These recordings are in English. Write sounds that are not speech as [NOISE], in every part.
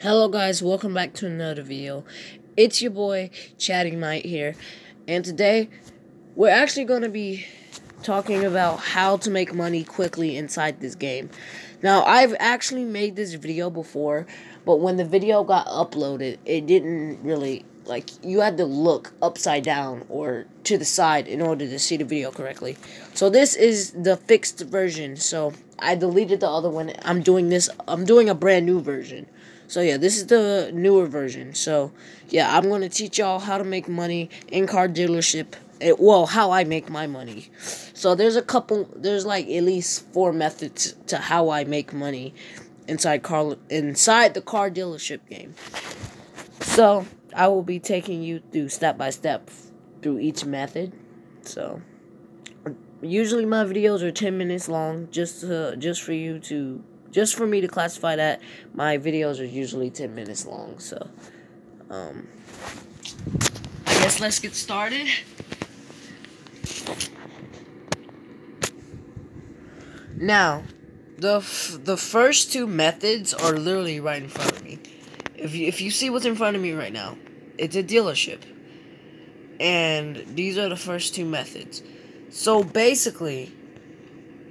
Hello guys, welcome back to another video. It's your boy Chatty Mite here, and today we're actually going to be talking about how to make money quickly inside this game. Now, I've actually made this video before, but when the video got uploaded, it didn't really like you had to look upside down or to the side in order to see the video correctly. So this is the fixed version. So I deleted the other one. I'm doing this I'm doing a brand new version. So yeah, this is the newer version. So yeah, I'm going to teach y'all how to make money in car dealership. It, well, how I make my money. So there's a couple there's like at least four methods to how I make money inside car inside the car dealership game. So, I will be taking you through step by step through each method. So, usually my videos are 10 minutes long just to, just for you to just for me to classify that my videos are usually 10 minutes long. So, um I guess let's get started. Now, the the first two methods are literally right in front of me. If you, if you see what's in front of me right now, it's a dealership. And these are the first two methods. So basically,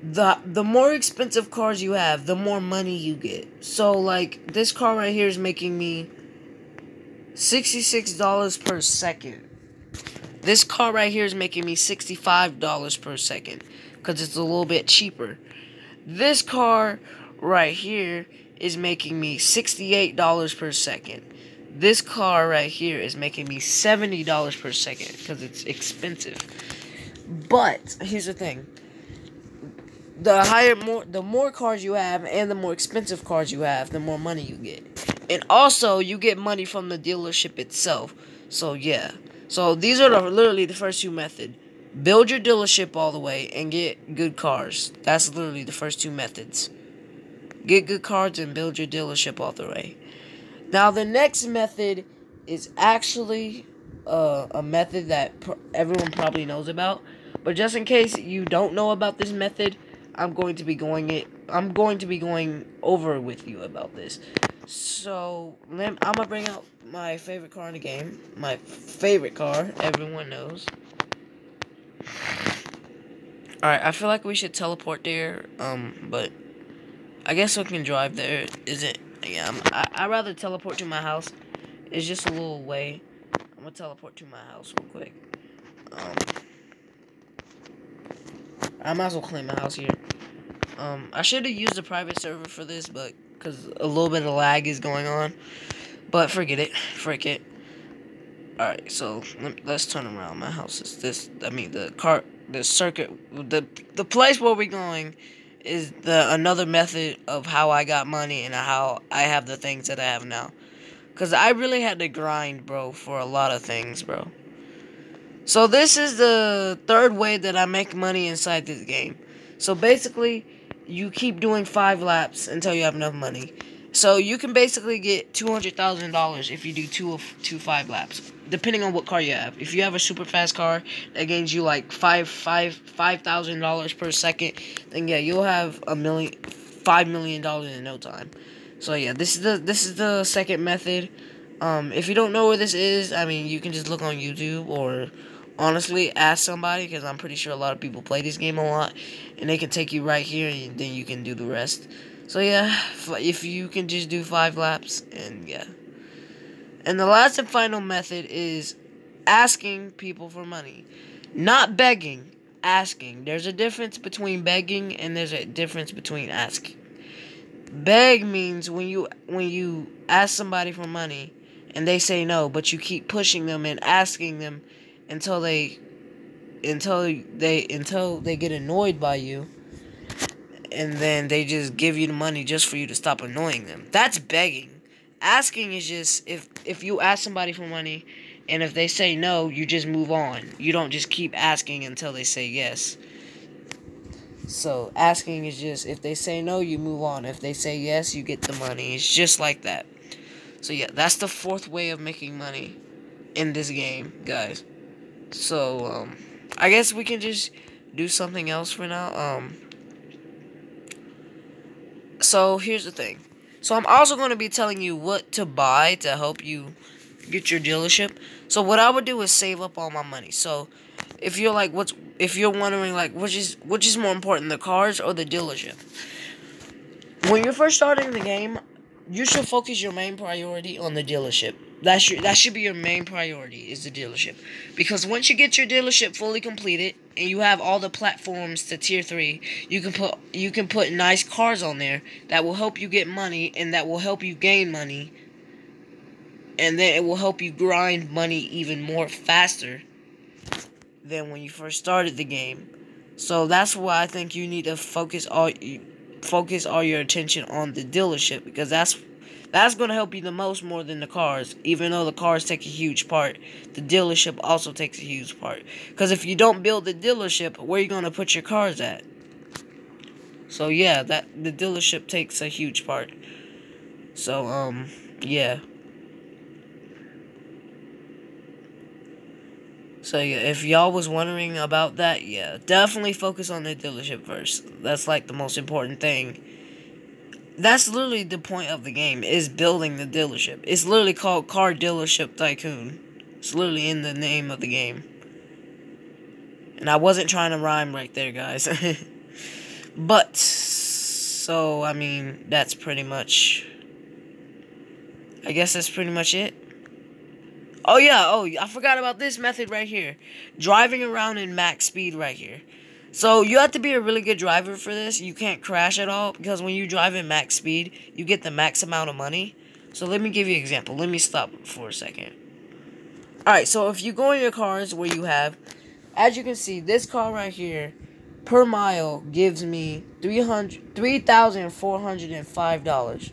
the the more expensive cars you have, the more money you get. So like this car right here is making me $66 per second. This car right here is making me $65 per second cuz it's a little bit cheaper. This car right here is making me $68 per second. This car right here is making me $70 per second because it's expensive. But here's the thing. The higher more the more cars you have and the more expensive cars you have, the more money you get. And also you get money from the dealership itself. So yeah. So these are the, literally the first two methods. Build your dealership all the way and get good cars. That's literally the first two methods. Get good cards and build your dealership all the way. Now, the next method is actually uh, a method that pr everyone probably knows about. But just in case you don't know about this method, I'm going to be going it. I'm going to be going over with you about this. So I'm gonna bring out my favorite car in the game. My favorite car, everyone knows. All right, I feel like we should teleport there. Um, but I guess we can drive there. Is it? Yeah, I'm, I I rather teleport to my house. It's just a little way. I'm gonna teleport to my house real quick. Um, I might as well claim my house here. Um, I should have used a private server for this, but because a little bit of lag is going on. But forget it. Frick it. Alright, so let, us turn around. My house is this. I mean, the car, the circuit, the the place where we're going is the another method of how I got money and how I have the things that I have now. Cause I really had to grind, bro, for a lot of things, bro. So this is the third way that I make money inside this game. So basically, you keep doing five laps until you have enough money. So you can basically get two hundred thousand dollars if you do two of two five laps, depending on what car you have. If you have a super fast car that gains you like five five five thousand dollars per second, then yeah, you'll have a million five million dollars in no time. So yeah, this is the this is the second method. Um, if you don't know where this is, I mean, you can just look on YouTube or honestly ask somebody because I'm pretty sure a lot of people play this game a lot, and they can take you right here, and then you can do the rest. So yeah, if you can just do five laps, and yeah. And the last and final method is asking people for money. Not begging, asking. There's a difference between begging and there's a difference between asking. Beg means when you when you ask somebody for money and they say no, but you keep pushing them and asking them until they until they until they get annoyed by you and then they just give you the money just for you to stop annoying them. That's begging. Asking is just if if you ask somebody for money and if they say no, you just move on. You don't just keep asking until they say yes. So asking is just if they say no, you move on. If they say yes, you get the money. It's just like that. So yeah, that's the fourth way of making money in this game, guys. So um I guess we can just do something else for now. Um so here's the thing. So I'm also going to be telling you what to buy to help you get your dealership. So what I would do is save up all my money. So if you're like what's if you're wondering like which is which is more important, the cars or the dealership? When you're first starting the game, you should focus your main priority on the dealership. That should that should be your main priority is the dealership. Because once you get your dealership fully completed and you have all the platforms to tier 3, you can put you can put nice cars on there that will help you get money and that will help you gain money. And then it will help you grind money even more faster than when you first started the game. So that's why I think you need to focus all focus all your attention on the dealership because that's that's going to help you the most more than the cars. Even though the cars take a huge part, the dealership also takes a huge part. Because if you don't build the dealership, where are you going to put your cars at? So yeah, that the dealership takes a huge part. So um yeah. So yeah, if y'all was wondering about that, yeah, definitely focus on the dealership first. That's like the most important thing. That's literally the point of the game is building the dealership. It's literally called Car Dealership Tycoon. It's literally in the name of the game. And I wasn't trying to rhyme right there, guys. [LAUGHS] but so I mean, that's pretty much I guess that's pretty much it. Oh yeah, oh I forgot about this method right here. Driving around in max speed right here. So you have to be a really good driver for this. You can't crash at all because when you drive in max speed, you get the max amount of money. So let me give you an example. Let me stop for a second. Alright, so if you go in your cars where you have, as you can see, this car right here, per mile gives me $3,405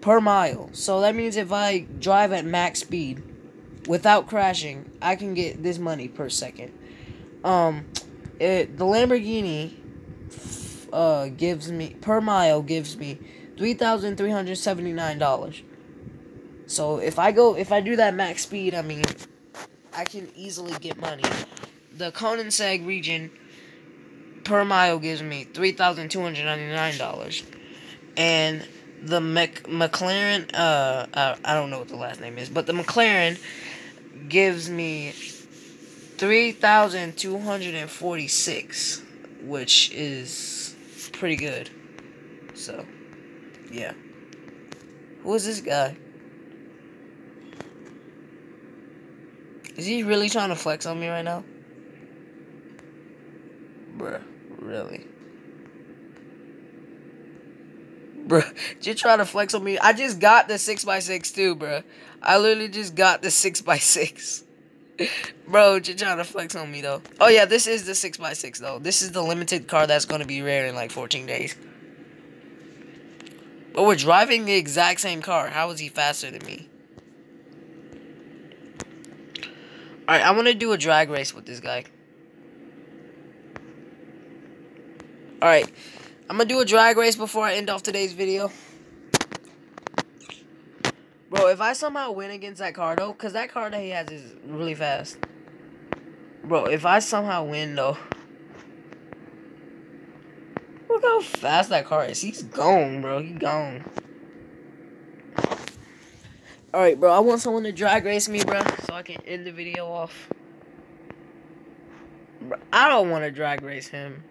per mile. So that means if I drive at max speed, without crashing, I can get this money per second. Um, it the Lamborghini uh gives me per mile gives me three thousand three hundred seventy nine dollars. So if I go if I do that max speed, I mean, I can easily get money. The Koenigsegg Regera per mile gives me three thousand two hundred ninety nine dollars, and the Mc, McLaren uh I don't know what the last name is, but the McLaren gives me 3,246, which is pretty good. So, yeah. Who is this guy? Is he really trying to flex on me right now? Bruh, really? Bruh, [LAUGHS] you trying to flex on me? I just got the 6x6 too, bro. I literally just got the 6x6. [LAUGHS] Bro, you're trying to flex on me, though. Oh, yeah, this is the 6x6, though. This is the limited car that's going to be rare in, like, 14 days. But we're driving the exact same car. How is he faster than me? Alright, I want to do a drag race with this guy. Alright, I'm to do a drag race before I end off today's video. Bro, if I somehow win against that car, though, because that car that he has is really fast. Bro, if I somehow win, though. Look how fast that car is. He's gone, bro. He's gone. Alright, bro. I want someone to drag race me, bro, so I can end the video off. Bro, I don't want to drag race him.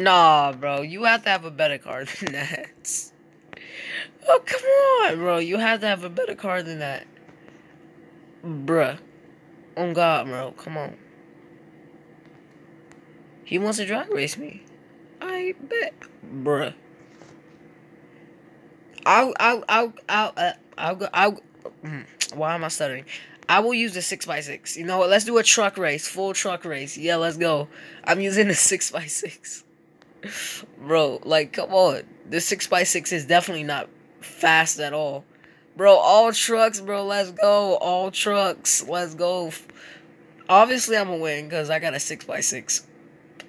Nah, bro. You have to have a better car [LAUGHS] than that. Oh, come on, bro. You have to have a better car than that. Bruh. On God, bro. Come on. He wants to drag race me. I bet. Bruh. I'll, I'll, I'll, I'll, uh, I'll go, I'll, mm, why am I stuttering? I will use the 6x6. You know what? Let's do a truck race. Full truck race. Yeah, let's go. I'm using the [LAUGHS] 6x6. Bro, like, come on. The 6x6 is definitely not fast at all. Bro, all trucks, bro. Let's go. All trucks. Let's go. Obviously, I'm going to win because I got a 6x6.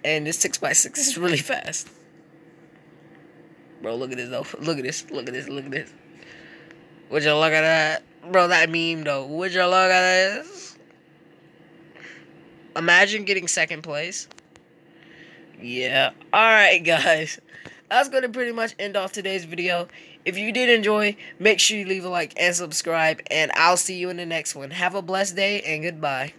And this 6x6 is really [LAUGHS] fast. Bro, look at this, though. [LAUGHS] Look at this. Look at this. Look at this. Would you look at that? Bro, that meme, though. Would you look at this? Imagine getting second place. Yeah. Alright, guys that's going to pretty much end off today's video. If you did enjoy, make sure you leave a like and subscribe, and I'll see you in the next one. Have a blessed day, and goodbye.